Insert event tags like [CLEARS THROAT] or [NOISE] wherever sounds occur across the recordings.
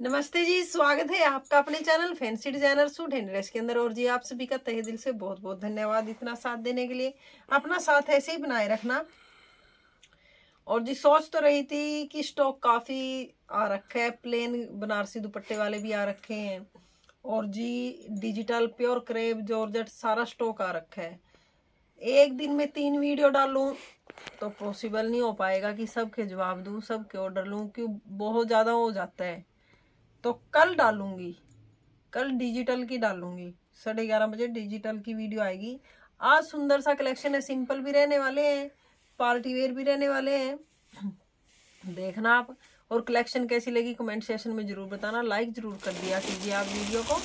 नमस्ते जी, स्वागत है आपका अपने channel fancy designer suit and dress के अंदर। और जी, आप सभी का तहे दिल से बहुत बहुत धन्यवाद इतना साथ देने के लिए। अपना साथ ऐसे ही बनाए रखना। और जी, सोच तो रही थी कि स्टॉक काफ़ी आ रखा है, प्लेन बनारसी दुपट्टे वाले भी आ रखे हैं। और जी, डिजिटल प्योर क्रेप, जॉर्जट, सारा स्टॉक आ रखा है। एक दिन में तीन वीडियो डालूं तो पॉसिबल नहीं हो पाएगा कि सबके जवाब दूँ, सबके ऑर्डर लूँ, क्यों? बहुत ज़्यादा हो जाता है। तो कल डालूँगी। कल डिजिटल की डालूँगी। साढ़े ग्यारह बजे डिजिटल की वीडियो आएगी। आज सुंदर सा कलेक्शन है सिंपल भी रहने वाले हैं पार्टी वेयर भी रहने वाले हैं। देखना आप, और कलेक्शन कैसी लगी कमेंट सेशन में ज़रूर बताना। लाइक ज़रूर कर दिया कीजिए आप वीडियो को।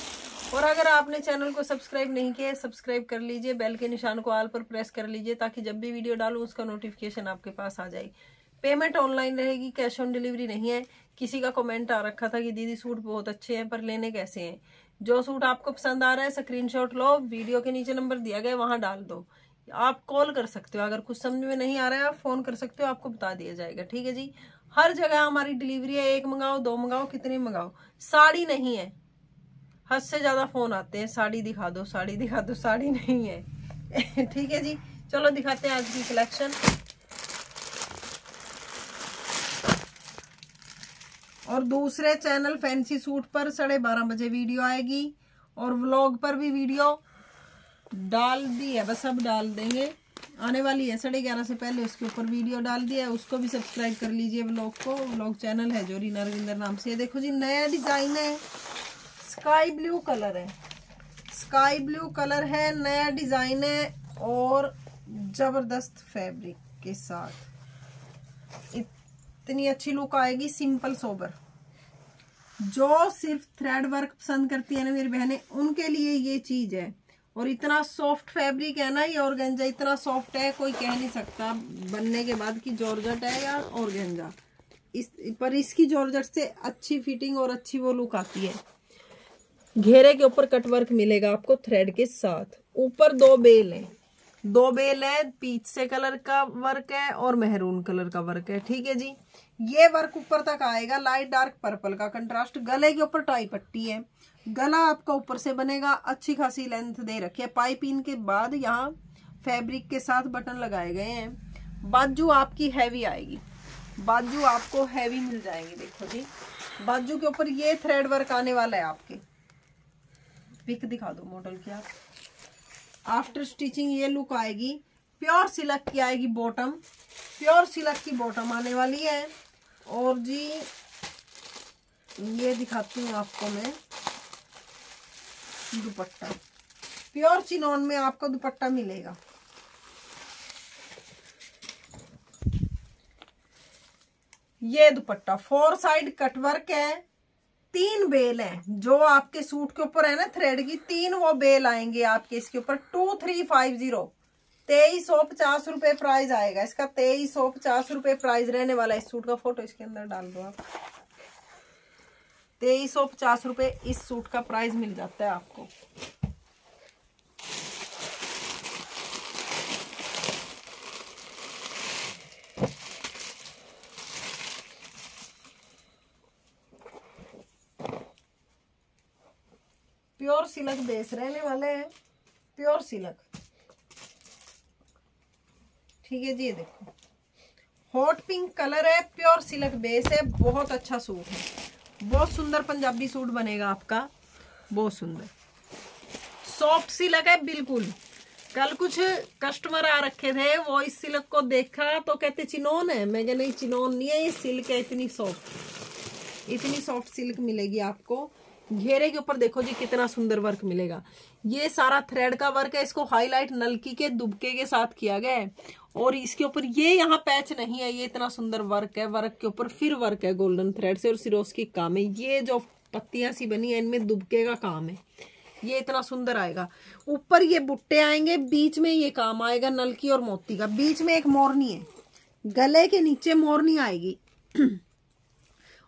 और अगर आपने चैनल को सब्सक्राइब नहीं किया है सब्सक्राइब कर लीजिए। बेल के निशान को आल पर प्रेस कर लीजिए, ताकि जब भी वीडियो डालूं, उसका नोटिफिकेशन आपके पास आ जाए। पेमेंट ऑनलाइन रहेगी, कैश ऑन डिलीवरी नहीं है। किसी का कमेंट आ रखा था कि दीदी सूट बहुत अच्छे हैं, पर लेने कैसे हैं? जो सूट आपको पसंद आ रहा है स्क्रीनशॉट लो वीडियो के नीचे नंबर दिया गया वहाँ डाल दो। आप कॉल कर सकते हो, अगर कुछ समझ में नहीं आ रहा है, आप फ़ोन कर सकते हो, आपको बता दिया जाएगा, ठीक है जी? हर जगह हमारी डिलीवरी है, एक मंगाओ, दो मंगाओ, कितने मंगाओ? साड़ी नहीं है। हद से ज़्यादा फ़ोन आते हैं, साड़ी दिखा दो, साड़ी दिखा दो, साड़ी नहीं है। [LAUGHS] ठीक है जी, चलो दिखाते हैं आज की कलेक्शन और दूसरे चैनल फैंसी सूट पर साढ़े बारह बजे वीडियो आएगी और व्लॉग पर भी वीडियो डाल दी है, बस अब डाल देंगे। आने वाली है साढ़े ग्यारह से पहले, उसके ऊपर वीडियो डाल दिया है। उसको भी सब्सक्राइब कर लीजिए व्लॉग को। व्लॉग चैनल है जो रीना रविंदर नाम से। देखो जी, नया डिज़ाइन है। स्काई ब्लू कलर है। स्काई ब्लू कलर है, नया डिज़ाइन है और ज़बरदस्त फैब्रिक के साथ। इतनी अच्छी लुक आएगी सिंपल सोबर जो सिर्फ़ थ्रेड वर्क पसंद करती है ना मेरी बहनें, उनके लिए ये चीज़ है। और इतना सॉफ्ट फैब्रिक है ना ये ऑर्गेंजा इतना सॉफ्ट है, कोई कह नहीं सकता बनने के बाद कि जॉर्जट है या ऑर्गेंजा इस, पर इसकी जॉर्जट से अच्छी फिटिंग और अच्छी वो लुक आती है। घेरे के ऊपर कटवर्क मिलेगा आपको थ्रेड के साथ। ऊपर दो बेल है। दो बेल है पीच से कलर का वर्क है और मेहरून कलर का वर्क है, ठीक है जी? ये वर्क ऊपर तक आएगा लाइट डार्क पर्पल का कंट्रास्ट गले के ऊपर टाई पट्टी है। गला आपका ऊपर से बनेगा, अच्छी खासी लेंथ दे रखी है। पाइपिंग के बाद यहाँ फैब्रिक के साथ बटन लगाए गए हैं। बाजू आपकी हैवी आएगी। बाजू आपको हैवी मिल जाएँगी, देखो जी। बाजू के ऊपर ये थ्रेड वर्क आने वाला है आपके। पिक दिखा दो मॉडल की आप। आफ्टर स्टिचिंग ये लुक आएगी। प्योर सिलक की आएगी बॉटम प्योर सिलक की बॉटम आने वाली है। और जी, ये दिखाती हूँ आपको मैं। दुपट्टा। प्योर चिनोन में आपको दुपट्टा मिलेगा। ये दुपट्टा। फोर साइड कटवर्क है। तीन बेल हैं, जो आपके सूट के ऊपर है ना थ्रेड की, तीन वो बेल आएँगे आपके इसके ऊपर। टू थ्री फाइव ज़ीरो तेईस सौ पचास रुपए प्राइस आएगा। इसका तेईस सौ पचास रुपए प्राइस रहने वाला इस सूट का फ़ोटो इसके अंदर डाल दो आप। तेईस सौ पचास रुपए इस सूट का प्राइस मिल जाता है आपको प्योर सिलक बेस रहने वाले हैं, प्योर सिलक। ठीक है जी देखो। हॉट पिंक कलर है, प्योर सिलक बेस है, बहुत अच्छा सूट है। बहुत सुंदर पंजाबी सूट बनेगा आपका, बहुत सुंदर। सॉफ्ट सिलक है, बिल्कुल। कल कुछ कस्टमर आ रखे थे, वो इस सिलक को देखा तो कहते, चिनोन है। मैं क्या नहीं, चिनोन नहीं है, ये सिल्क है, इतनी सॉफ्ट इतनी सॉफ्ट सिल्क मिलेगी आपको। घेरे के ऊपर देखो जी कितना सुंदर वर्क मिलेगा। ये सारा थ्रेड का वर्क है, इसको हाईलाइट नलकी के दुबके के साथ किया गया है। और इसके ऊपर ये यहाँ पैच नहीं है, ये इतना सुंदर वर्क है वर्क के ऊपर फिर वर्क है गोल्डन थ्रेड से और सिरोस की काम है। ये जो पत्तियाँ सी बनी है, इनमें दुबके का काम है। ये इतना सुंदर आएगा। ऊपर ये बुट्टे आएँगे, बीच में ये काम आएगा नलकी और मोती का। बीच में एक मोरनी है, गले के नीचे मोरनी आएगी। [CLEARS THROAT]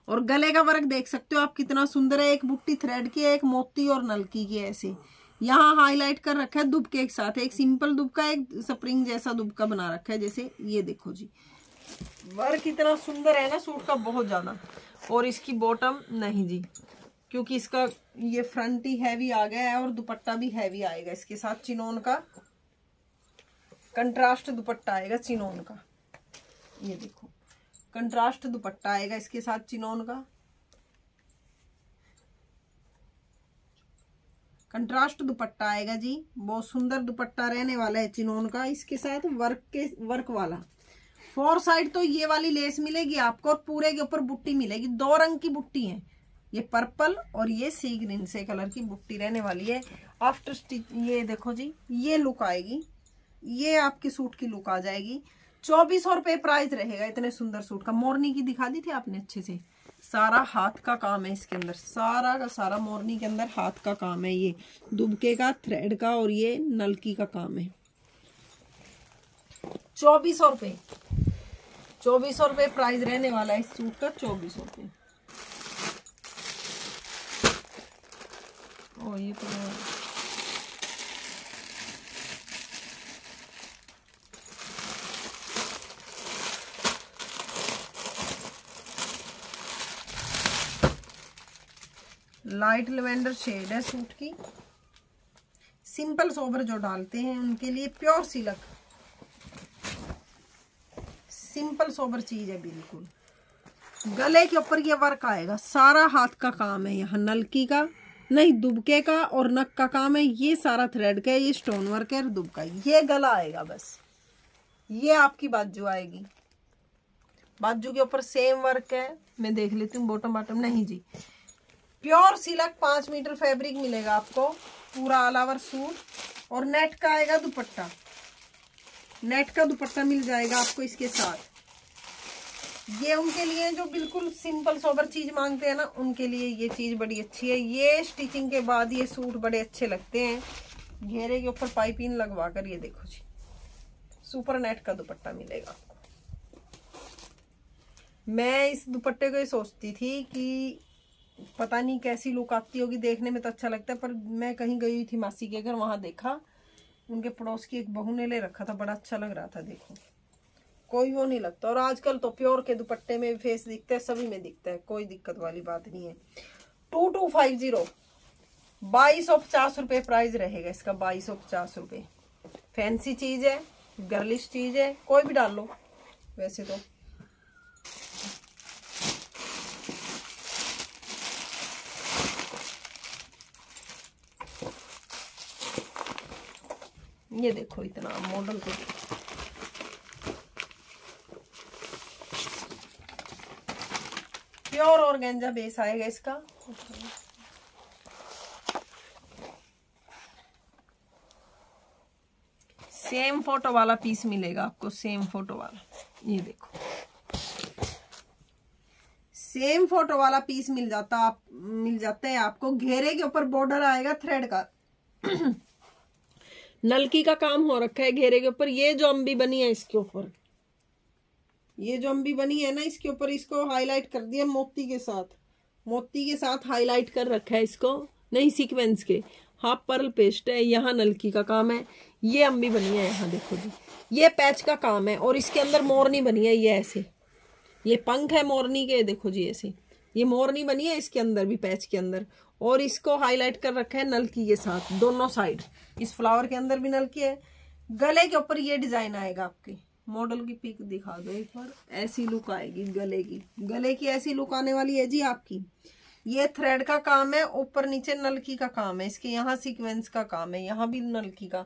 और गले का वर्क देख सकते हो आप कितना सुंदर है, एक बुट्टी थ्रेड की है, एक मोती और नलकी की है ऐसे। यहाँ हाईलाइट कर रखा है दुबके एक साथ, एक सिंपल दुबका, एक स्प्रिंग जैसा दुबका बना रखा है, जैसे ये देखो जी। वर्क इतना सुंदर है ना, सूट का बहुत ज़्यादा। और इसकी बॉटम नहीं जी, क्योंकि इसका ये फ्रंट ही हैवी आ गया है और दुपट्टा भी हैवी आएगा। इसके साथ चिनोन का कंट्रास्ट दुपट्टा आएगा चिनोन का। ये देखो। कंट्रास्ट दुपट्टा आएगा इसके साथ चिनोन का। कंट्रास्ट दुपट्टा आएगा जी। बहुत सुंदर दुपट्टा रहने वाला है चिनोन का, इसके साथ वर्क के, वर्क वाला। फोर साइड तो ये वाली लेस मिलेगी आपको और पूरे के ऊपर बुट्टी मिलेगी। दो रंग की बुट्टी है। ये पर्पल और ये सी ग्रीन से कलर की बुट्टी रहने वाली है। आफ्टर स्टिच ये देखो जी, ये लुक आएगी। ये आपके सूट की लुक आ जाएगी। चौबीस सौ रुपये प्राइस रहेगा, इतने सुंदर सूट का। मोरनी की दिखा दी थी आपने अच्छे से। सारा हाथ का काम है इसके अंदर। सारा का सारा मोरनी के अंदर हाथ का काम है ये। दुबके का थ्रेड का और ये नलकी का काम है। चौबीस सौ रुपये चौबीस सौ रुपये प्राइस रहने वाला है इस सूट का, चौबीस सौ रुपये ओ, ये तो लाइट लेवेंडर शेड है सूट की। सिंपल सोबर जो डालते हैं उनके लिए प्योर सिलक। सिंपल सोबर चीज़ है बिल्कुल। गले के ऊपर ये वर्क आएगा। सारा हाथ का काम है यहाँ, नलकी का, नहीं, दुबके का और नक का काम है। ये सारा थ्रेड का है, ये स्टोन वर्क है और दुबका ये गला आएगा बस। ये आपकी बाजू आएगी। बाजू के ऊपर सेम वर्क है। मैं देख लेती हूँ बॉटम बॉटम नहीं जी। प्योर सिलक पाँच मीटर फैब्रिक मिलेगा आपको, पूरा ऑल ओवर सूट, और नेट का आएगा दुपट्टा। नेट का दुपट्टा मिल जाएगा आपको इसके साथ। ये उनके लिए जो बिल्कुल सिंपल सोबर चीज़ मांगते हैं ना, उनके लिए ये चीज़ बड़ी अच्छी है। ये स्टिचिंग के बाद ये सूट बड़े अच्छे लगते हैं। घेरे के ऊपर पाइपिंग लगवा कर ये देखो जी। सुपर नेट का दुपट्टा मिलेगा मैं इस दुपट्टे को ये सोचती थी कि पता नहीं कैसी लुक आती होगी, देखने में तो अच्छा लगता है, पर मैं कहीं गई थी मासी के घर, वहाँ देखा। उनके पड़ोस की एक बहू ने ले रखा था, बड़ा अच्छा लग रहा था देखो कोई वो नहीं लगता। और आजकल तो प्योर के दुपट्टे में फेस दिखता है, सभी में दिखता है, कोई दिक्कत वाली बात नहीं है। Two two five zero. बाईस सौ पचास रुपये प्राइस रहेगा इसका, बाईस सौ पचास रुपये फैंसी चीज़ है गर्लिश चीज़ है, कोई भी डाल लो। वैसे तो ये देखो इतना मॉडल तो प्योर और गेंजा बेस आएगा इसका। सेम फ़ोटो वाला पीस मिलेगा आपको सेम फ़ोटो वाला। ये देखो। सेम फ़ोटो वाला पीस मिल जाता आप, मिल जाते हैं आपको। घेरे के ऊपर बॉर्डर आएगा थ्रेड का। नलकी का काम हो रखा है घेरे के ऊपर। ये जो अम्बी बनी है इसके ऊपर। ये जो अम्बी बनी है ना इसके ऊपर, इसको हाईलाइट कर दिया मोती के साथ। मोती के साथ हाईलाइट कर रखा है इसको। नहीं सीक्वेंस के। हाफ़ पर्ल पेस्ट है, यहाँ नलकी का काम है। ये अम्बी बनी है, यहाँ देखो जी। ये पैच का काम है और इसके अंदर मोरनी बनी है, ये ऐसे। ये पंख है मोरनी के, देखो जी ऐसे। ये मोरनी बनी है इसके अंदर भी पैच के अंदर। और इसको हाईलाइट कर रखा है नलकी के साथ, दोनों साइड इस फ्लावर के अंदर भी नलकी है। गले के ऊपर ये डिज़ाइन आएगा आपके। मॉडल की पिक दिखा दो एक बार। ऐसी लुक आएगी गले की। गले की ऐसी लुक आने वाली है जी आपकी। ये थ्रेड का काम है, ऊपर नीचे नलकी का काम है। इसके यहाँ सीक्वेंस का काम है, यहाँ भी नलकी का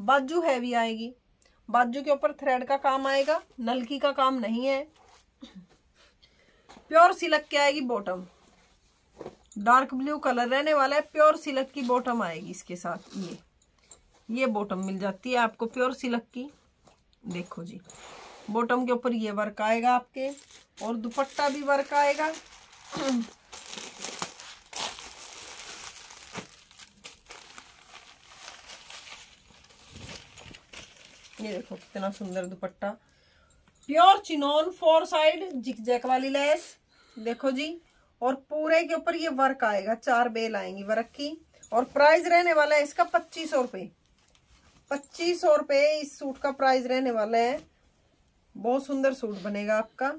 बाजू हैवी आएगी। बाजू के ऊपर थ्रेड का काम आएगा। नलकी का काम नहीं है। प्योर सिलक के आएगी बॉटम डार्क ब्लू कलर रहने वाला है, प्योर सिलक की बॉटम आएगी इसके साथ, ये। ये बॉटम मिल जाती है आपको प्योर सिलक की। देखो जी बॉटम के ऊपर ये वर्क आएगा आपके, और दुपट्टा भी वर्क आएगा। ये देखो कितना सुंदर दुपट्टा। Pure chinon four side zigzag वाली लेस। देखो जी और पूरे के ऊपर ये वर्क आएगा, चार बेल आएँगी वर्क की। और प्राइस रहने वाला है इसका पच्चीस सौ रुपये पच्चीस सौ रुपये इस सूट का प्राइस रहने वाला है। बहुत सुंदर सूट बनेगा आपका।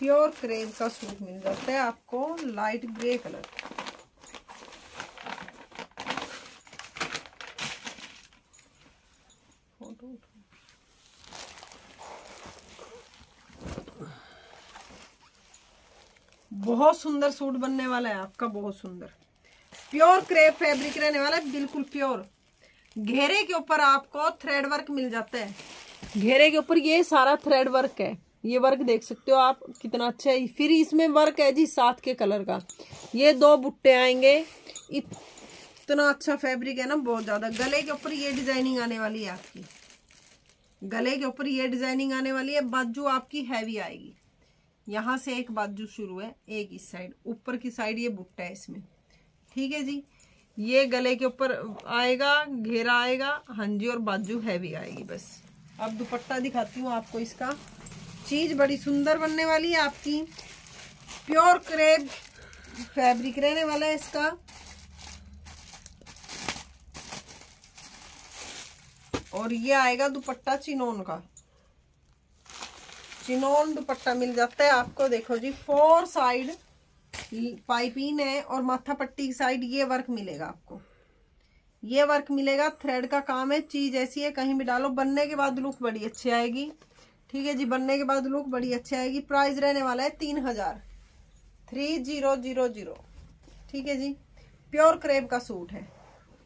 प्योर क्रेप का सूट मिल जाता है आपको लाइट ग्रे कलर बहुत सुंदर सूट बनने वाला है आपका, बहुत सुंदर। प्योर क्रेप फैब्रिक रहने वाला है, बिल्कुल प्योर। घेरे के ऊपर आपको थ्रेड वर्क मिल जाता है। घेरे के ऊपर ये सारा थ्रेड वर्क है। ये वर्क देख सकते हो आप, कितना अच्छा है। फिर इसमें वर्क है जी सात के कलर का। ये दो बुट्टे आएँगे। इतना अच्छा फैब्रिक है ना, बहुत ज़्यादा। गले के ऊपर ये डिज़ाइनिंग आने वाली है आपकी। गले के ऊपर ये डिज़ाइनिंग आने वाली है। बाजू आपकी हैवी आएगी। यहाँ से एक बाजू शुरू है, एक इस साइड। ऊपर की साइड ये बुट्टा है इसमें। ठीक है जी? ये गले के ऊपर आएगा, घेरा आएगा हाँ जी, और बाजू हैवी आएगी बस। अब दुपट्टा दिखाती हूँ आपको इसका। चीज़ बड़ी सुंदर बनने वाली है आपकी। प्योर क्रेप फैब्रिक रहने वाला है इसका। और ये आएगा दुपट्टा चिनोन का। चिनोन दुपट्टा मिल जाता है आपको, देखो जी फोर साइड पाइपिंग है और माथा पट्टी की साइड ये वर्क मिलेगा आपको। ये वर्क मिलेगा थ्रेड का काम है, चीज़ ऐसी है, कहीं भी डालो, बनने के बाद लुक बड़ी अच्छी आएगी। ठीक है जी, बनने के बाद लुक बड़ी अच्छी आएगी। प्राइस रहने वाला है तीन हज़ार। थ्री ज़ीरो ज़ीरो ज़ीरो ठीक है जी प्योर क्रेप का सूट है।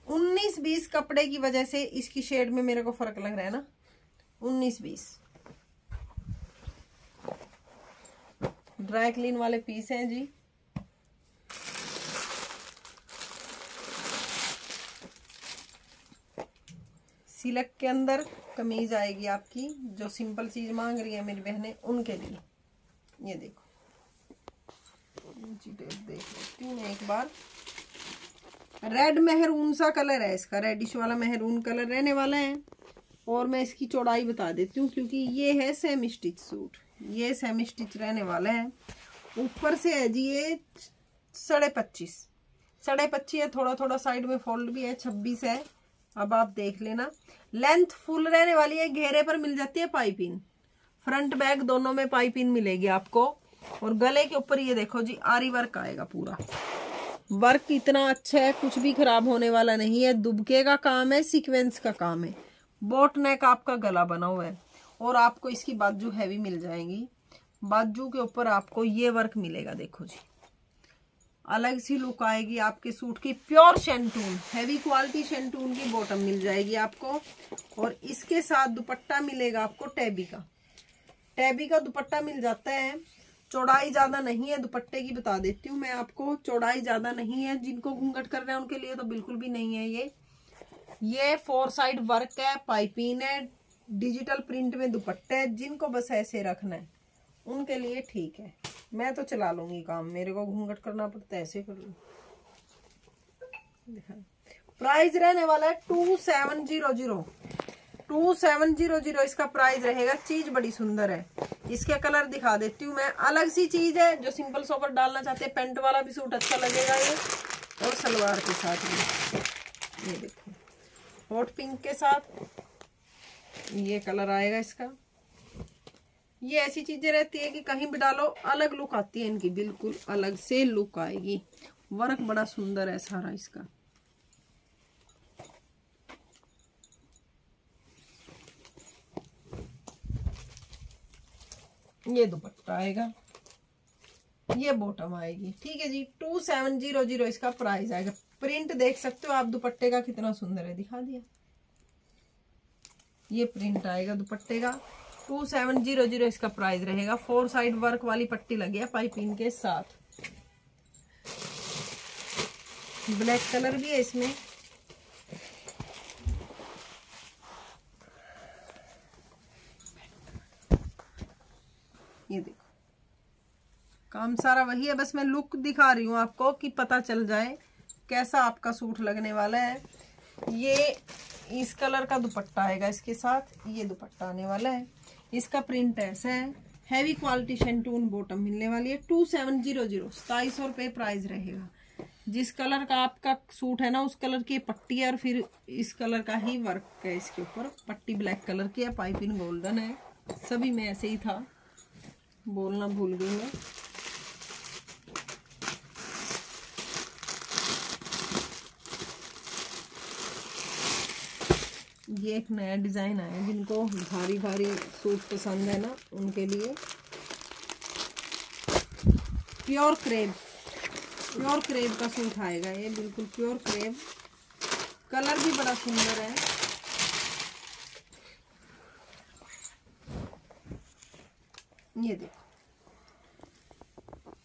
उन्नीस बीस कपड़े की वजह से इसकी शेड में मेरे को फ़र्क लग रहा है ना? उन्नीस बीस। ड्राई क्लीन वाले पीस हैं जी। सिलक के अंदर कमीज आएगी आपकी, जो सिंपल चीज़ मांग रही है मेरी बहनें, उनके लिए। ये देखो। देख लेती हूँ एक बार। रेड मेहरून सा कलर है इसका। रेडिश वाला मेहरून कलर रहने वाला है। और मैं इसकी चौड़ाई बता देती हूँ, क्योंकि ये है सेमी स्टिच सूट ये सेमी स्टिच रहने वाला है। ऊपर से है जी, ये साढ़े पच्चीस। साढ़े पच्चीस है थोड़ा थोड़ा साइड में फोल्ड भी है, छब्बीस है। अब आप देख लेना। लेंथ फुल रहने वाली है घेरे पर मिल जाती है पाइपिंग फ्रंट बैक दोनों में पाइपिंग मिलेगी आपको। और गले के ऊपर ये देखो जी, आरी वर्क आएगा पूरा। वर्क इतना अच्छा है, कुछ भी खराब होने वाला नहीं है। दुबके का काम है सीक्वेंस का काम है। बोट नेक आपका गला बना हुआ है। और आपको इसकी बाजू हैवी मिल जाएँगी। बाजू के ऊपर आपको ये वर्क मिलेगा, देखो जी। अलग सी लुक आएगी आपके सूट की. Pure shantoon heavy quality shantoon की बॉटम मिल जाएगी आपको. और इसके साथ दुपट्टा मिलेगा आपको टैबी का. टैबी का दुपट्टा मिल जाता है. चौड़ाई ज़्यादा नहीं है, दुपट्टे की बता देती हूँ मैं आपको. चौड़ाई ज़्यादा नहीं है, जिनको घूंघट कर रहे हैं उनके लिए तो बिल्कुल भी नहीं है ये. ये फोर साइड वर्क है पाइपिंग है डिजिटल प्रिंट में दुपट्टा है, जिनको बस ऐसे रखना है. उनके लिए ठीक है. मैं तो चला लूँगी काम। मेरे को घूंघट करना पड़ता है, ऐसे कर लू। प्राइस रहने वाला है two seven zero zero two seven zero zero इसका प्राइस रहेगा। चीज़ बड़ी सुंदर है। इसके कलर दिखा देती हूँ मैं। अलग सी चीज़ है, जो सिंपल सोपर डालना चाहते हैं। पेंट वाला भी सूट अच्छा लगेगा ये। और सलवार के साथ भी। ये देखो। हॉट पिंक के साथ। ये कलर आएगा इसका। ये ऐसी चीज़ें रहती है कि कहीं भी डालो, अलग लुक आती है इनकी, बिल्कुल अलग से लुक आएगी। वर्क बड़ा सुंदर है सारा इसका। ये दुपट्टा आएगा, ये बॉटम आएगी। ठीक है जी टू सेवन ज़ीरो ज़ीरो इसका प्राइस आएगा। प्रिंट देख सकते हो आप दुपट्टे का कितना सुंदर है, दिखा दिया। ये प्रिंट आएगा दुपट्टे का। टू सेवन ज़ीरो ज़ीरो इसका प्राइस रहेगा। फोर साइड वर्क वाली पट्टी लगी है पाइपिंग के साथ। ब्लैक कलर भी है इसमें। ये देखो। काम सारा वही है, बस मैं लुक दिखा रही हूँ आपको कि पता चल जाए कैसा आपका सूट लगने वाला है। ये इस कलर का दुपट्टा आएगा इसके साथ, ये दुपट्टा आने वाला है। इसका प्रिंट ऐसा है। हैवी क्वालिटी शेंटून बॉटम मिलने वाली है। टू सेवन ज़ीरो ज़ीरो सताईस सौ रुपये प्राइस रहेगा। जिस कलर का आपका सूट है ना, उस कलर की पट्टी है और फिर इस कलर का ही वर्क है इसके ऊपर। पट्टी ब्लैक कलर की है पाइपिंग गोल्डन है। सभी में ऐसे ही था। बोलना भूल गई मैं। ये एक नया डिज़ाइन आया जिनको भारी भारी सूट पसंद है ना, उनके लिए। प्योर क्रेब प्योर क्रेब का सूट आएगा ये, बिल्कुल प्योर क्रेब कलर भी बड़ा सुंदर है। ये देखो।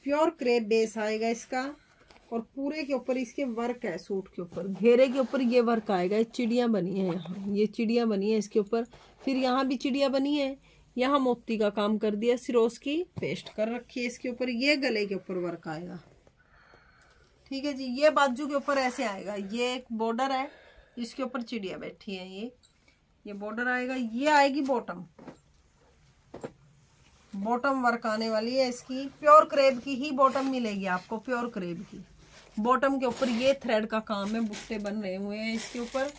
प्योर क्रेप बेस आएगा इसका। और पूरे के ऊपर इसके वर्क है, सूट के ऊपर। घेरे के ऊपर ये वर्क आएगा चिड़िया बनी है यहाँ। ये चिड़िया बनी है इसके ऊपर। फिर यहाँ भी चिड़िया बनी है। यहाँ मोती का काम कर दिया, सिरोस की पेस्ट कर रखी है इसके ऊपर। ये गले के ऊपर वर्क आएगा। ठीक है जी, ये बाजू के ऊपर ऐसे आएगा। ये एक बॉर्डर है इसके ऊपर चिड़िया बैठी है ये। ये बॉर्डर आएगा, ये आएगी बॉटम बॉटम वर्क आने वाली है इसकी। प्योर क्रेब की ही बॉटम मिलेगी आपको प्योर क्रेब की। बॉटम के ऊपर ये थ्रेड का काम है, बुट्टे बन रहे हुए हैं इसके ऊपर।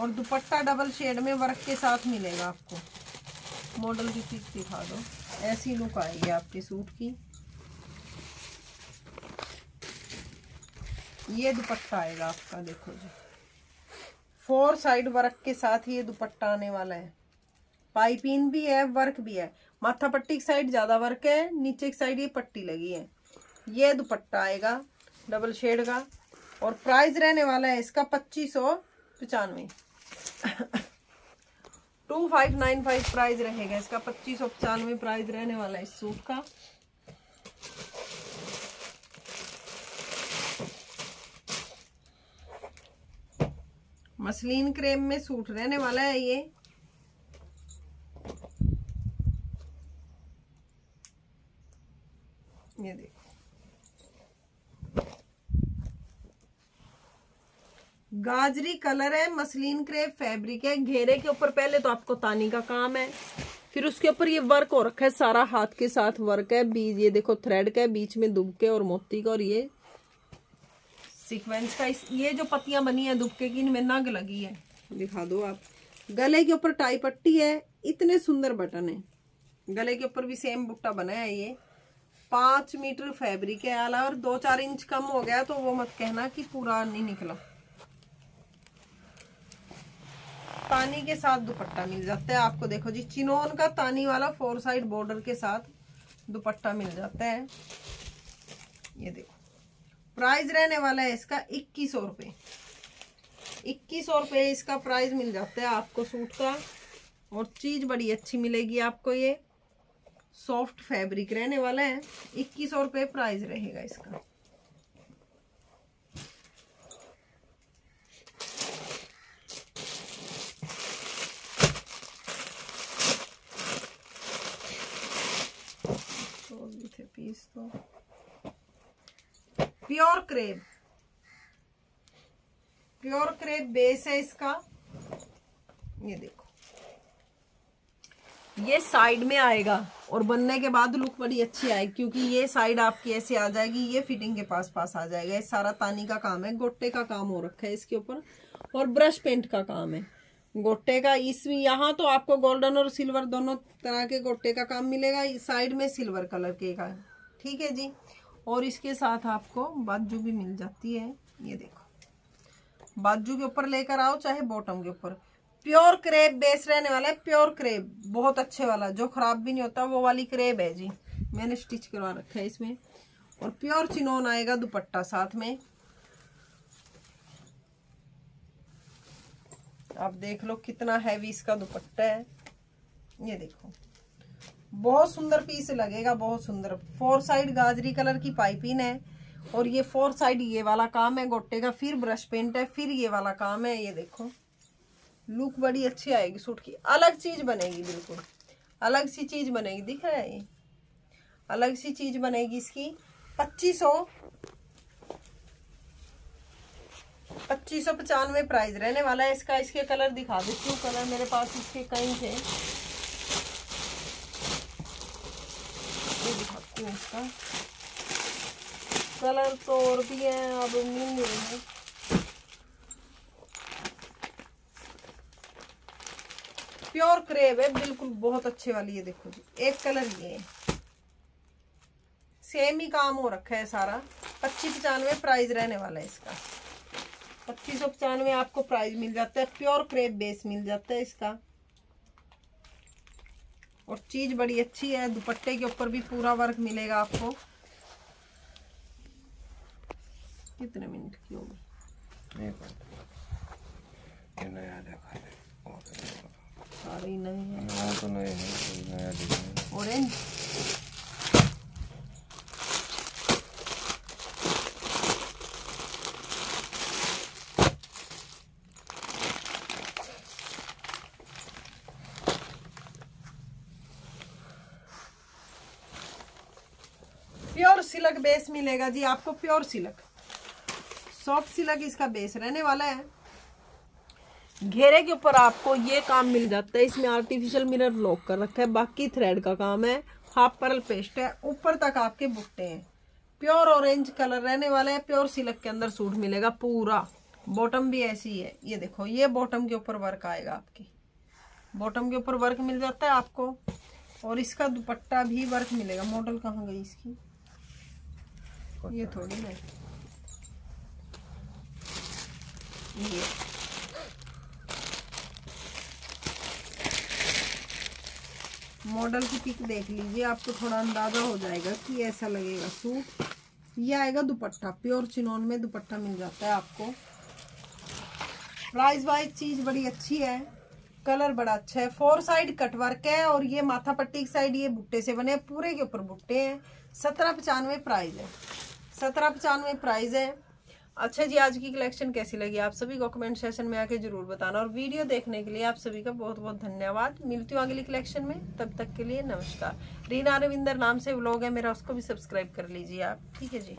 और दुपट्टा डबल शेड में वर्क के साथ मिलेगा आपको। मॉडल की पिक दिखा दो। ऐसी लुक आएगी आपके सूट की। ये दुपट्टा आएगा आपका, देखो जी। फोर साइड वर्क के साथ ही ये दुपट्टा आने वाला है। पाइपिंग भी है वर्क भी है। माथा पट्टी की साइड ज़्यादा वर्क है, नीचे की साइड ये पट्टी लगी है। ये दुपट्टा आएगा। डबल शेड का। और प्राइस रहने वाला है इसका पच्चीस सौ पचानवे। Two five nine five price रहेगा इसका, पच्चीस सौ पचानवे प्राइस रहने वाला है इस सूट का। मसलिन क्रेम में सूट रहने वाला है ये। ये देखो। गाजरी कलर है, मसलिन क्रेप फैब्रिक है। घेरे के ऊपर पहले तो आपको तानी का काम है, फिर उसके ऊपर ये वर्क हो रखा है, सारा हाथ के साथ वर्क है। बीज, ये देखो थ्रेड का है, बीच में दुबके और मोती का और ये सीक्वेंस का इस, ये जो पत्तियाँ बनी है दुबके की, इनमें नग लगी है। दिखा दो आप। गले के ऊपर टाई पट्टी है, इतने सुंदर बटन है। गले के ऊपर भी सेम बुट्टा बना है ये। पाँच मीटर फैब्रिक है, आला, और दो चार इंच कम हो गया तो वो मत कहना कि पूरा नहीं निकला। तानी के साथ दुपट्टा मिल जाता है। आपको देखो जी, चिनोन का तानी वाला फोर साइड बॉर्डर के साथ दुपट्टा मिल जाता है। ये देखो, प्राइस रहने वाला है इसका इक्कीस सौ रुपये इक्कीस सौ रुपये इसका प्राइस मिल जाता है आपको सूट का, और चीज़ बड़ी अच्छी मिलेगी आपको ये। सॉफ्ट फैब्रिक रहने वाला है। इक्कीस सौ रुपये प्राइस रहेगा इसका। पीस तो pure crepe pure crepe base है इसका। ये देखो। ये साइड में आएगा और बनने के बाद लुक बड़ी अच्छी आएगी, क्योंकि ये साइड आपकी ऐसे आ जाएगी, ये फिटिंग के पास पास आ जाएगा। ये सारा तानी का काम है, गोटे का काम हो रखा है इसके ऊपर, और ब्रश पेंट का काम है। गोट्टे का इसमें यहाँ तो आपको गोल्डन और सिल्वर दोनों तरह के गोटे का काम मिलेगा साइड में सिल्वर कलर के का। ठीक है जी? और इसके साथ आपको बाजू भी मिल जाती है, ये देखो। बाजू के ऊपर लेकर आओ, चाहे बॉटम के ऊपर। प्योर क्रेब बेस रहने वाला है, प्योर क्रेब बहुत अच्छे वाला। जो खराब भी नहीं होता, वो वाली क्रेब है जी। मैंने स्टिच करवा रखा है इसमें। और प्योर चिनोन आएगा दुपट्टा साथ में। आप देख लो कितना हैवी इसका दुपट्टा है। ये देखो। बहुत सुंदर पीस लगेगा, बहुत सुंदर। फोर साइड गाजरी कलर की पाइपिंग है और ये फोर साइड ये वाला काम है, गोटे का। फिर ब्रश पेंट है, फिर ये वाला काम है, ये देखो। लुक बड़ी अच्छी आएगी सूट की। अलग चीज़ बनेगी, बिल्कुल। अलग सी चीज़ बनेगी। दिख रहा है ये? अलग सी चीज़ बनेगी इसकी। पच्चीस पच्चीस सौ पचानवे प्राइस रहने वाला है। इसका इसके कलर दिखा देती हूँ। कलर मेरे पास इसके कई थे। दिखाती हूँ इसका। कलर तो और भी है, अब मिल रहे प्योर क्रेब है। बिल्कुल बहुत अच्छे वाली है, देखो जी। एक कलर ये है। सेम ही काम हो रखा है सारा। पच्चीस पचानवे प्राइस रहने वाला है इसका। पच्चीस सौ पचानवे आपको प्राइस मिल जाता है प्योर क्रेप बेस मिल जाता है इसका। और चीज़ बड़ी अच्छी है दुपट्टे के ऊपर भी पूरा वर्क मिलेगा आपको। कितने मिनट की होगी? नया देखा है। सारे हैं। तो नए हैं ऑरेंज प्योर सिलक बेस मिलेगा जी, आपको प्योर सिलक। सॉफ्ट सिलक इसका बेस रहने वाला है। घेरे के ऊपर आपको ये काम मिल जाता है, इसमें आर्टिफिशियल मिरर लॉक कर रखा है, बाकी थ्रेड का काम है। हाफ़ परल पेस्ट है, ऊपर तक आपके बुट्टे हैं। प्योर ऑरेंज कलर रहने वाला है, प्योर सिलक के अंदर सूट मिलेगा पूरा। बॉटम भी ऐसी है। ये देखो, ये बॉटम के ऊपर वर्क आएगा आपकी। बॉटम के ऊपर वर्क मिल जाता है आपको। और इसका दुपट्टा भी वर्क मिलेगा। मॉडल कहाँ गई इसकी? ये थोड़ी ना। ये। मॉडल की पिक देख लीजिए आपको थोड़ा अंदाज़ा हो जाएगा कि ऐसा लगेगा सूट। ये आएगा दुपट्टा प्योर चिनोन में दुपट्टा मिल जाता है आपको। प्राइस वाइज चीज़ बड़ी अच्छी है कलर बड़ा अच्छा है। फोर साइड कट वर्क है और ये माथा पट्टी की साइड ये बुट्टे से बने पूरे के ऊपर बुट्टे हैं। सत्रह पचानवे प्राइस है। सत्रह पचानवे प्राइस है। अच्छा जी, आज की कलेक्शन कैसी लगी? आप सभी को कमेंट सेशन में आके ज़रूर बताना। और वीडियो देखने के लिए आप सभी का बहुत बहुत धन्यवाद। मिलती हूँ अगली कलेक्शन में। तब तक के लिए नमस्कार। रीना रविंदर नाम से ब्लॉग है मेरा, उसको भी सब्सक्राइब कर लीजिए आप। ठीक है जी।